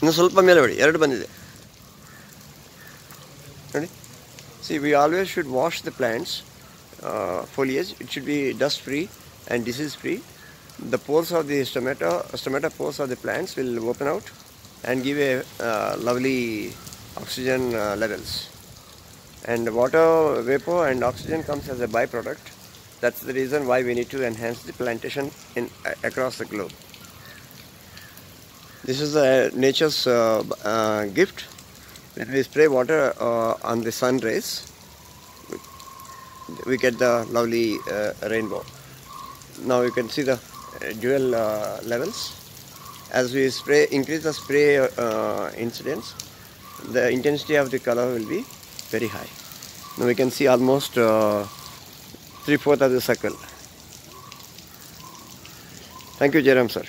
ಇನ್ನು ಸ್ವಲ್ಪ ಮೇಲೆ ಹೊಡಿ ಎರಡು ಬಂದಿದೆ ನೋಡಿ C we always should wash the plants foliage it should be dust free and disease free the pores of the stomata stomata pores of the plants will open out and give a uh, lovely oxygen uh, levels and water vapor and oxygen comes as a byproduct that's the reason why we need to enhance the plantation in across the globe this is uh, nature's uh, uh, gift when we spray water uh, on the sun rays we get the lovely uh, rainbow. Now you can see the uh, dual uh, levels. As we spray, increase the spray incidence, the intensity of the color will be very high. Now we can see almost uh, three fourth of the circle. Thank you, Jerem sir.